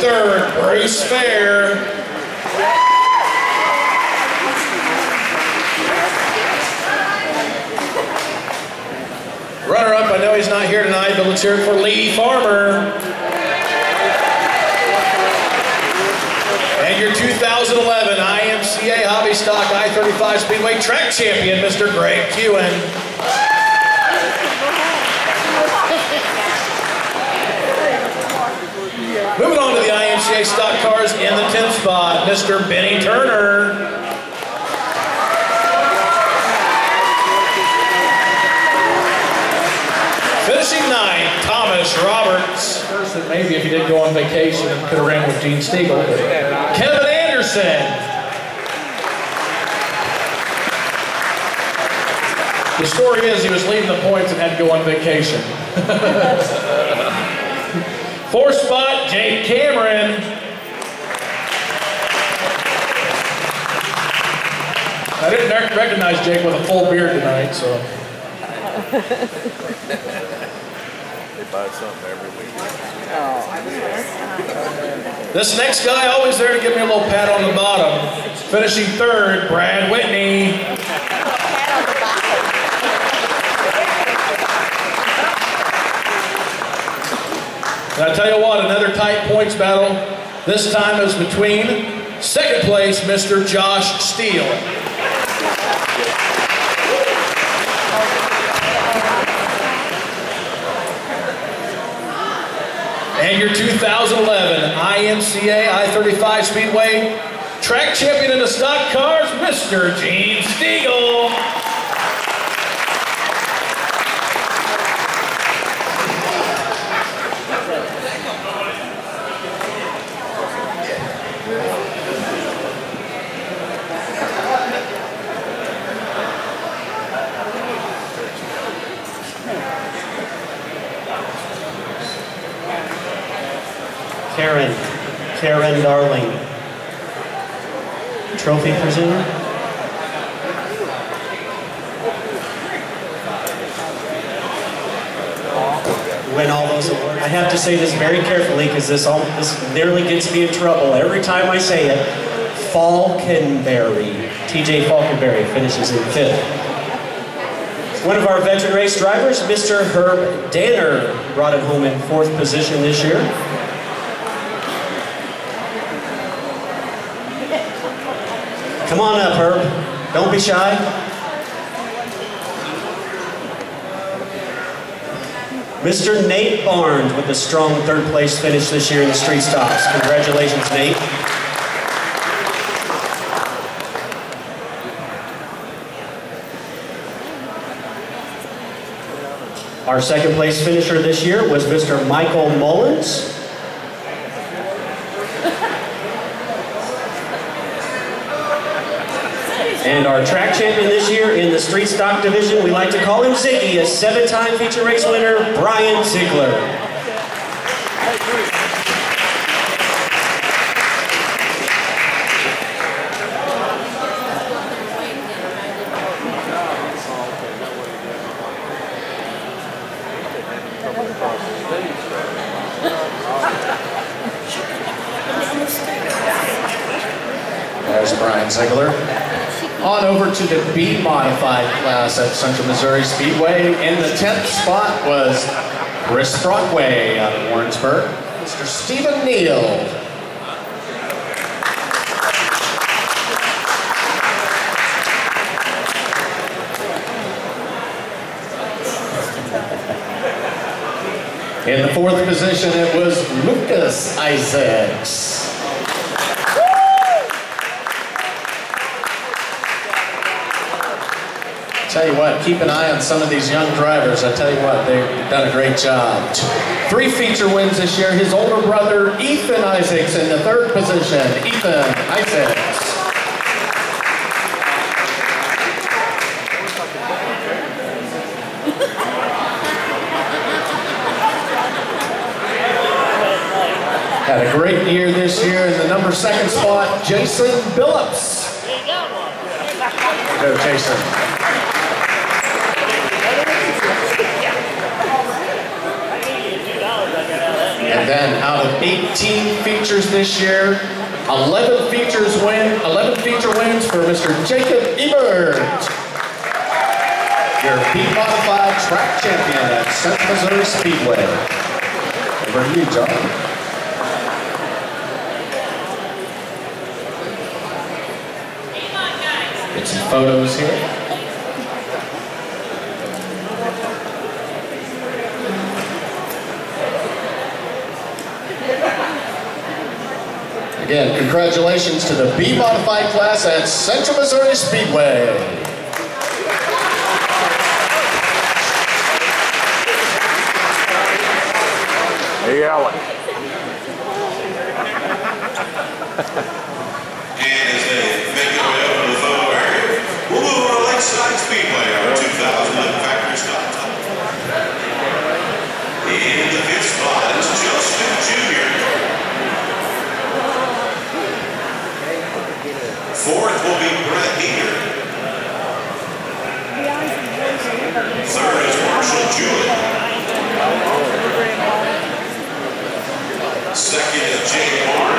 third, Bruce Fair. Runner up, I know he's not here tonight, but let's hear it for Lee Farmer. And your 2011 IMCA Hobby Stock I-35 Speedway Track Champion, Mr. Greg Kewen. Moving on to the IMCA Stock Cars in the 10th spot, Mr. Benny Turner. Finishing ninth, Thomas Roberts. Maybe if he didn't go on vacation, could have ran with Gene Stiegel. Kevin Anderson. The story is he was leading the points and had to go on vacation. Fourth spot, Jake Cameron. I didn't recognize Jake with a full beard tonight, so. They buy something every week. Oh. This next guy always there to give me a little pat on the bottom. Finishing third, Brad Whitney. And I tell you what, another tight points battle. This time is between second place, Mr. Josh Steele. And your 2011 IMCA I-35 Speedway track champion in the stock cars, Mr. Gene Stiegel. Karen, Karen Darling. Trophy presume? Win all those awards. I have to say this very carefully because this all this nearly gets me in trouble every time I say it. Falconberry. TJ Falconberry finishes in fifth. One of our veteran race drivers, Mr. Herb Danner, brought it home in fourth position this year. Come on up, Herb. Don't be shy. Mr. Nate Barnes with a strong third place finish this year in the street stocks. Congratulations, Nate. Our second place finisher this year was Mr. Michael Mullins. And our track champion this year in the street stock division, we like to call him Ziggy, a seven-time feature race winner, Brian Ziegler. modified class uh, at Central Missouri Speedway. In the 10th spot was Chris Brockway out of Warrensburg, Mr. Stephen Neal. In the fourth position, it was Lucas Isaacs. Tell you what, keep an eye on some of these young drivers. I tell you what, they've done a great job. Three feature wins this year. His older brother, Ethan Isaacs, in the third position. Ethan Isaacs. Had a great year this year in the number second spot, Jason Billups. Go, Jason. And then out of 18 features this year, 11 features win, 11 feature wins for Mr. Jacob Ebert. Your B-Modified track champion at Central Missouri Speedway. Over to you, John. Get some photos here. Again, congratulations to the B-Modified class at Central Missouri Speedway. Hey, Alan. And as they make their way over to the photo area, we'll move on to Lakeside Speedway, our 2011 factory stock time. In the fifth spot is Justin Jr. Fourth will be Brett Heater. Third is Marshall Jewett. Second is Jake Barnes.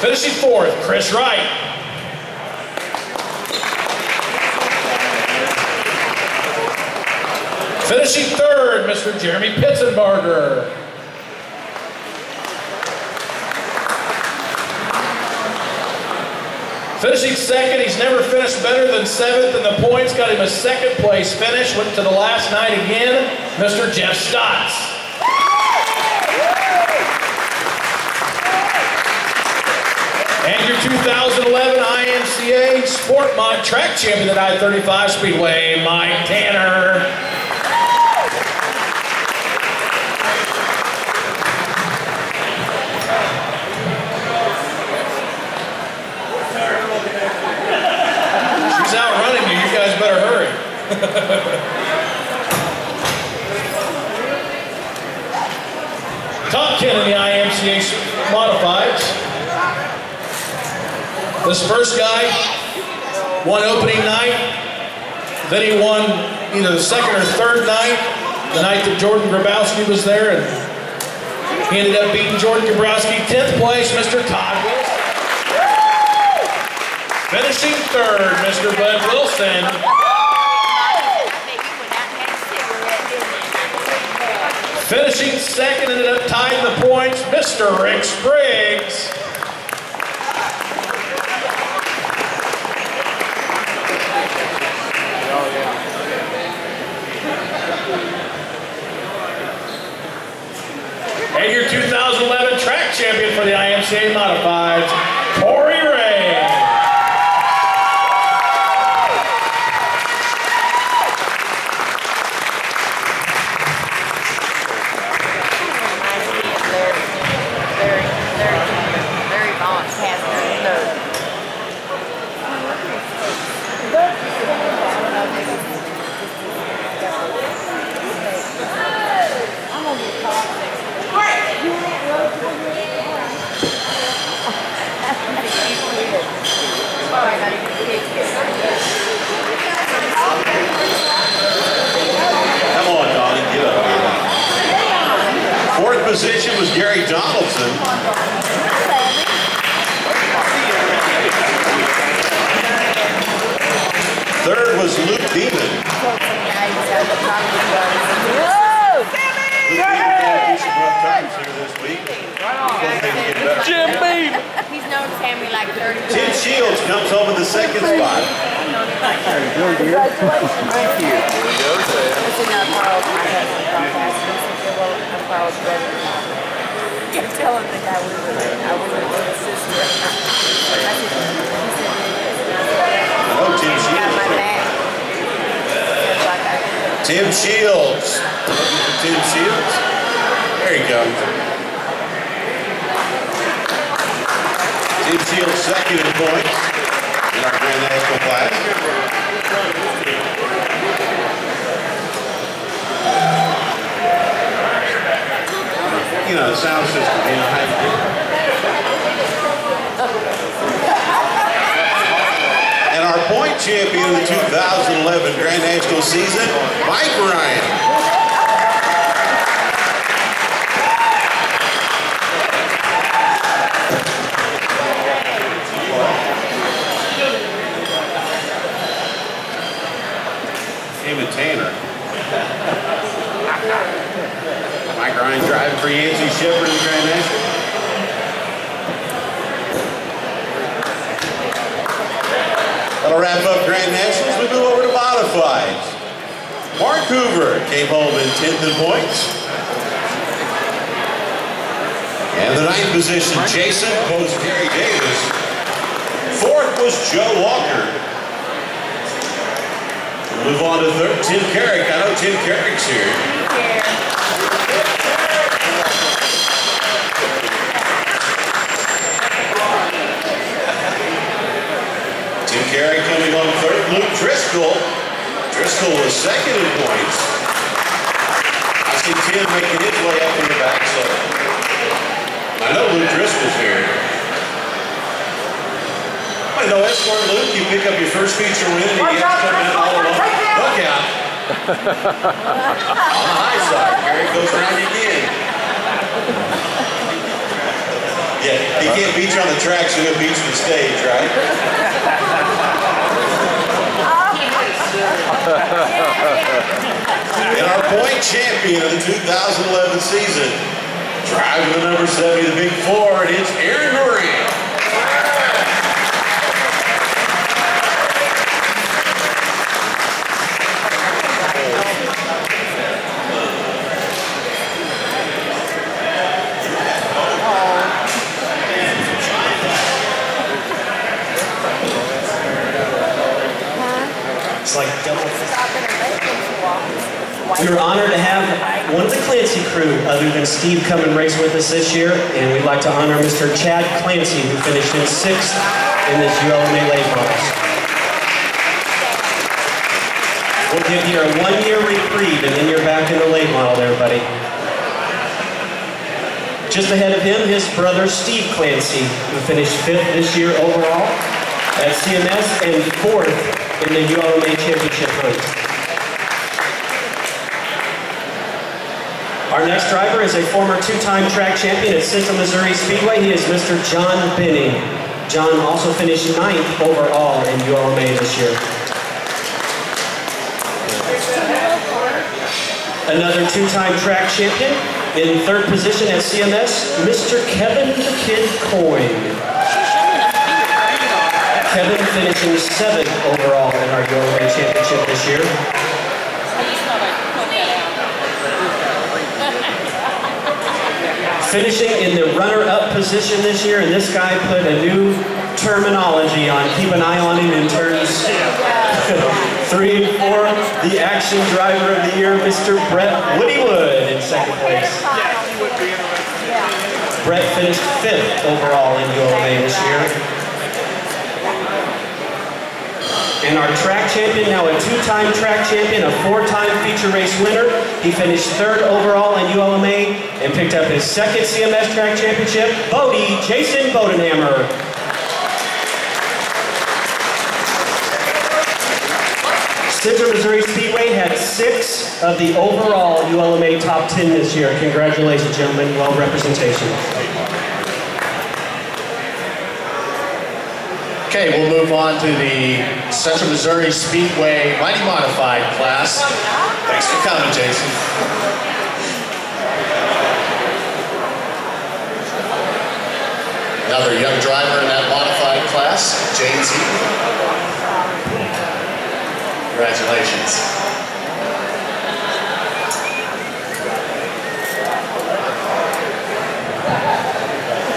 Finishing fourth, Chris Wright. Finishing third, Mr. Jeremy Pitzenbarger. Finishing second, he's never finished better than seventh in the points. Got him a second place finish. Went to the last night again, Mr. Jeff Stotts. And your 2011 IMCA Sport Mod Track Champion at I-35 Speedway, Mike Tanner. She's out running you. You guys better hurry. modifieds. This first guy won opening night. Then he won either the second or third night, the night that Jordan Grabowski was there, and he ended up beating Jordan Grabowski 10th place, Mr. Todd Wilson. Finishing third, Mr. Bud Wilson. Finishing second, ended up tying the points, Mr. Rick Spriggs. And your 2011 track champion for the IMCA Modifieds, Corey Ray. Larry, Larry, Larry, Larry Vaughn passed her third. Probably not even kids yet. Come on, Donnie, get up here. Fourth position was Gary Donaldson. Third was Luke Beeman. Luke Beeman had to do some rough times here this week. Hope things get better. Jim Beam. He's known Sammy like 30 Tim. Shields comes home in the second spot. That's enough Carl's my husband broadcast. He said, yeah, well, I'm Carl's brother. Kept telling the guy we were, I was with sister. I said, he said, Oh, Tim got Shields. my back. It's like I- Tim Shields. Tim Shields. There he comes. Tim Shields second in points in our Grand National class. You know, the sound system, you know how you do. And our point champion of the 2011 Grand National season, Mike Ryan. Tanner. Mike Ryan driving for Yancey Shepherd in Grand National. That'll wrap up Grand Nationals. We move over to modifieds. Mark Hoover came home in 10th in points. And the ninth position, Jason goes Gary Davis. Fourth was Joe Walker. We'll move on to third, Tim Carrick. I know Tim Carrick's here. Carey coming on third. Luke Driscoll. Driscoll was second in points. I see Tim making his way up in the back, so I know Luke Driscoll's here. I know that's where Luke, you pick up your first feature win and you have to come in all alone. Look out. on the high side, Carey goes around again. Yeah, he can't beat you on the track, so he'll beat you on the stage, right? And our point champion of the 2011 season, driving the number 70, the big Ford, it's Aaron Durant. It's like double. Stop in a lake walk. We were honored to have one of the Clancy crew, other than Steve, come and race with us this year, and we'd like to honor Mr. Chad Clancy, who finished in sixth in this ULMA late models. We'll give you a one-year reprieve, and then you're back in the late model there, buddy. Just ahead of him, his brother Steve Clancy, who finished fifth this year overall at CMS and fourth in the ULMA championship hunt. Our next driver is a former two-time track champion at Central Missouri Speedway. He is Mr. John Benning. John also finished ninth overall in ULMA this year. Another two-time track champion in third position at CMS, Mr. Kevin the Kid Coyne. Kevin finishing seventh overall in our ULMA championship this year. Finishing in the runner-up position this year, and this guy put a new terminology on, keep an eye on him in turns three and four, the action driver of the year, Mr. Brett Woodywood in second place. Brett finished fifth overall in ULMA this year. And our track champion, now a two-time track champion, a four-time feature race winner. He finished third overall in ULMA and picked up his second CMS track championship, Bodie Jason Bodenhammer. Central Missouri Speedway had six of the overall ULMA top 10 this year. Congratulations, gentlemen. Well representation. Okay, we'll move on to the Central Missouri Speedway Mighty Modified class. Thanks for coming, Jason. Another young driver in that modified class, James Eaton. Congratulations.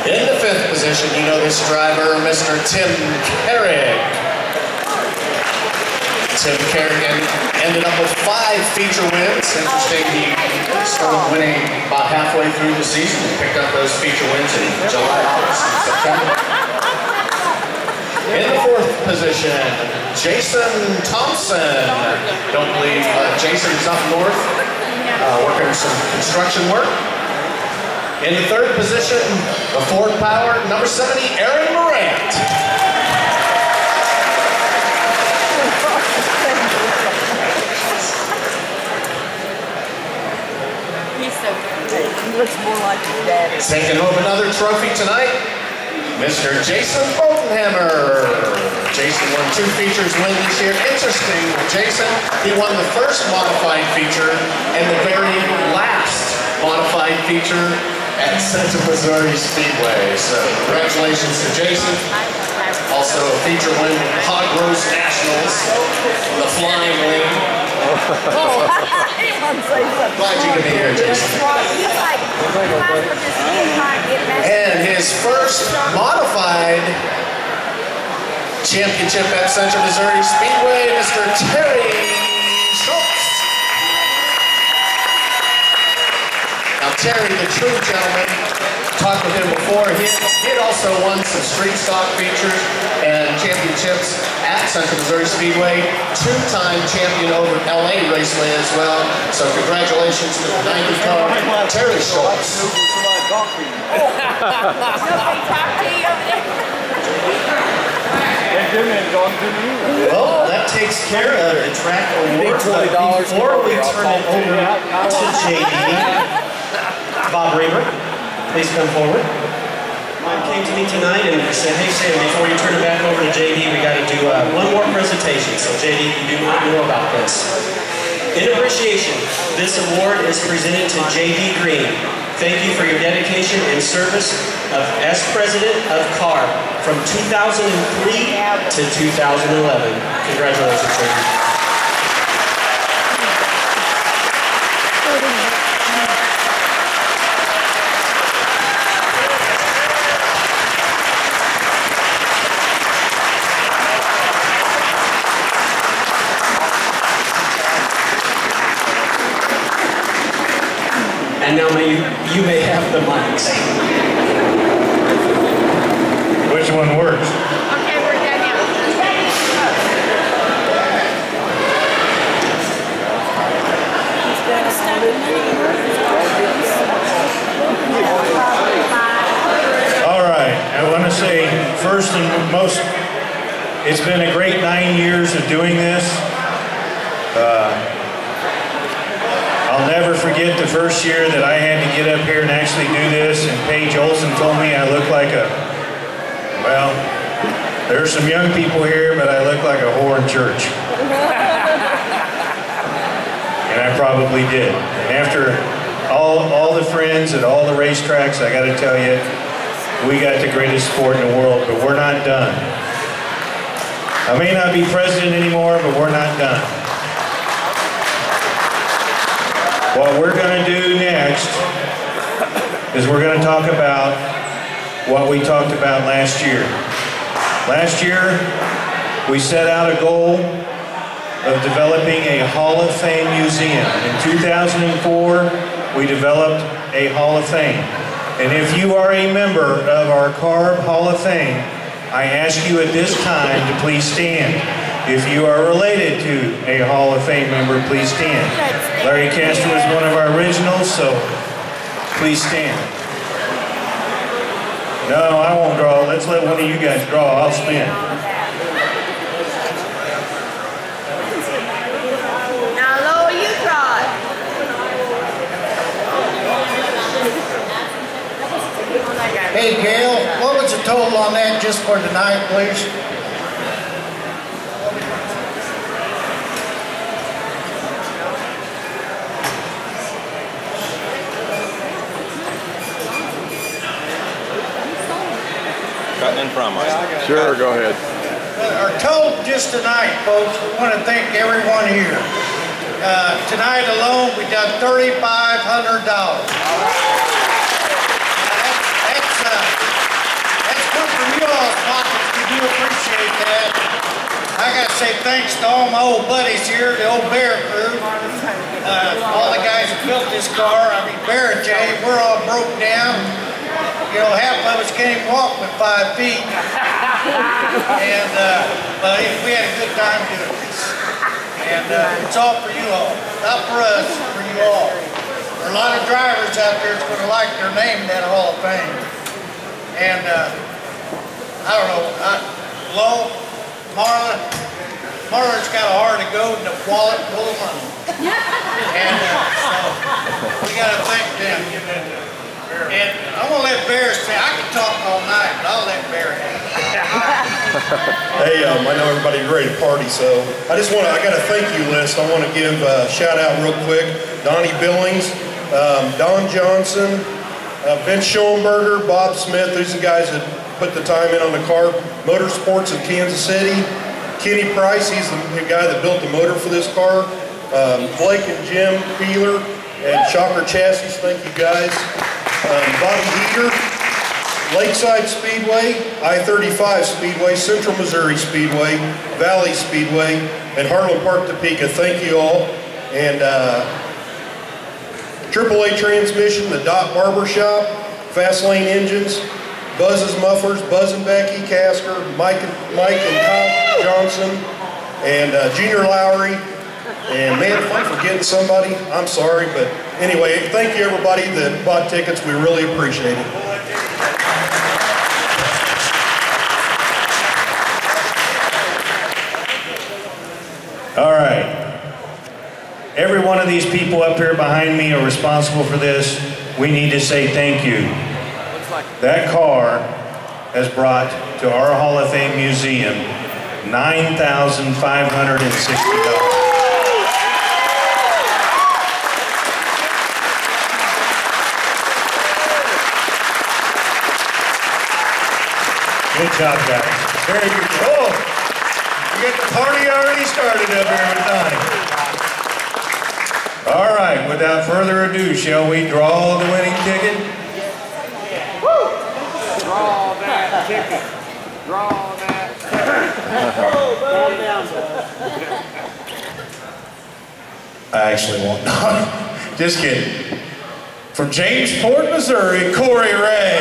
In the fifth position, you know this driver, Mr. Tim Carrick. Tim Carrick ended up with five feature wins. Interesting, he started winning about halfway through the season. He picked up those feature wins in July, August, and September. In the fourth position, Jason Thompson. Don't believe uh, Jason's up north uh, working some construction work. In the third position, the Ford Power, number 70, Aaron Morant. He's so good. He looks more like his dad. Taking home another trophy tonight, Mr. Jason Bodenhammer. Jason won two features win this year. Interesting, Jason, he won the first modified feature and the very last modified feature at Central Missouri Speedway. So congratulations to Jason. Also a feature win with Hog Roast Nationals, the Flying Wing. Oh, I didn't want to say something. Glad you could be here, Jason. He's like, if I could just get my, get my. And his first modified championship at Central Missouri Speedway, Mr. Terry Now Terry, the true gentleman, talked with him before. He, had also won some street stock features and championships at Central Missouri Speedway. Two-time champion over at LA Raceway as well. So congratulations to the 90 car, Terry Schultz. Well, that takes care of the track awards. Uh, before we turn it over to JD, Bob Reamer, please come forward. Mike came to me tonight and said, hey Sam, before you turn it back over to JD, we got to do uh, one more presentation. So JD, you do not know about this. In appreciation, this award is presented to JD Green. Thank you for your dedication and service of, as president of CAR from 2003 to 2011. Congratulations, JD. you, you may have the mics. Which one works? Okay, we're dead now. All right, I want to say first and most, it's been a great nine years of doing this. First year that I had to get up here and actually do this, and Paige Olson told me I look like a, well, there's some young people here, but I look like a whore in church. and I probably did. And after all, all the friends at all the racetracks, I got to tell you, we got the greatest sport in the world, but we're not done. I may not be president anymore, but we're not done. What we're going to do next is we're going to talk about what we talked about last year. Last year, we set out a goal of developing a Hall of Fame museum. In 2004, we developed a Hall of Fame. And if you are a member of our CARB Hall of Fame, I ask you at this time to please stand. If you are related to a Hall of Fame member, please stand. Larry Castro is one of our originals, so please stand. No, I won't draw. Let's let one of you guys draw. I'll spin. Now, Lola, you draw. Hey Gail, what was the total on that just for tonight, please? Cutting in from us. Sure, go ahead. Our total just tonight, folks, we want to thank everyone here. Uh, Tonight alone, we hundred dollars. That's, uh, we do appreciate that. I gotta say thanks to all my old buddies here, the old Bear crew. Uh, all the guys who built this car, I mean, Bear Jay, we're all broke down. You know, half of us can't walk with five feet. And, uh, but we had a good time doing this. And, uh, it's all for you all, not for us, for you all. There are a lot of drivers out there that's gonna like their name in that Hall of Fame. And, uh, I don't know, I, Lo, Marla, Marla's got a heart of gold and a wallet full of money. And, uh, so, we gotta thank them. And I'm gonna let Bear say, I can talk all night, but I'll let Bear have it. Hey, um, I know everybody's ready to party, so I just want to, I got a thank you list. I want to give a shout out real quick. Donnie Billings, um, Don Johnson, uh, Vince Schoenberger, Bob Smith. These are the guys that put the time in on the car. Motorsports in Kansas City. Kenny Price, he's the, the guy that built the motor for this car. Um, Blake and Jim Peeler and Shocker Chassis, thank you guys. Um, Bobby Lakeside Speedway, I-35 Speedway, Central Missouri Speedway, Valley Speedway, and Heartland Park Topeka. Thank you all. And uh, AAA Transmission, the Dot Barber Shop, Fast Lane Engines, Buzz's Mufflers, Buzz and Becky Casker, Mike and, Mike and Kyle Johnson, and uh, Junior Lowry. And man, if I'm forgetting somebody, I'm sorry. But anyway, thank you everybody that bought tickets. We really appreciate it. All right. Every one of these people up here behind me are responsible for this. We need to say thank you. That car has brought to our Hall of Fame museum $9,560. Good job, guys. Very good. Oh, you got the party already started up here tonight. All right, without further ado, shall we draw the winning ticket? Woo! Draw that ticket. Draw that. I actually won't. Just kidding. From Jamesport, Missouri, Corey Ray.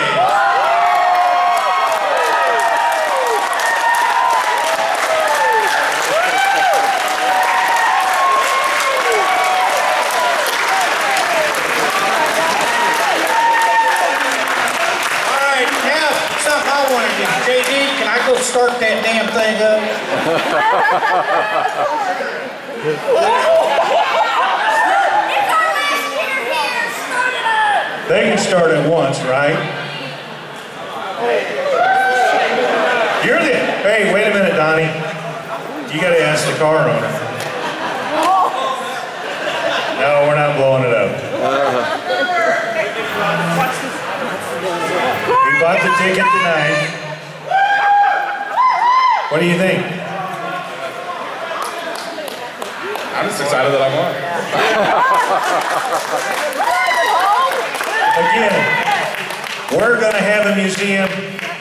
All right, now, something I want to do. JD, can I start that damn thing up? They can start at once, right? You're the, hey, wait a minute, Donnie. You gotta ask the car owner. No, we're not blowing it up. Uh-huh. We bought the ticket tonight. What do you think? I'm just excited that I'm on. Again, we're gonna have a museum.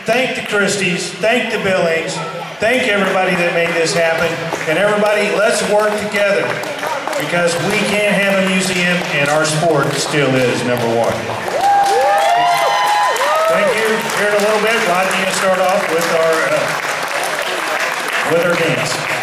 Thank the Christies, thank the Billings, thank everybody that made this happen. And everybody, let's work together because we can't have a museum and our sport still is number one. Thank you. Here in a little bit, Rodney will start off with our, uh, with our dance.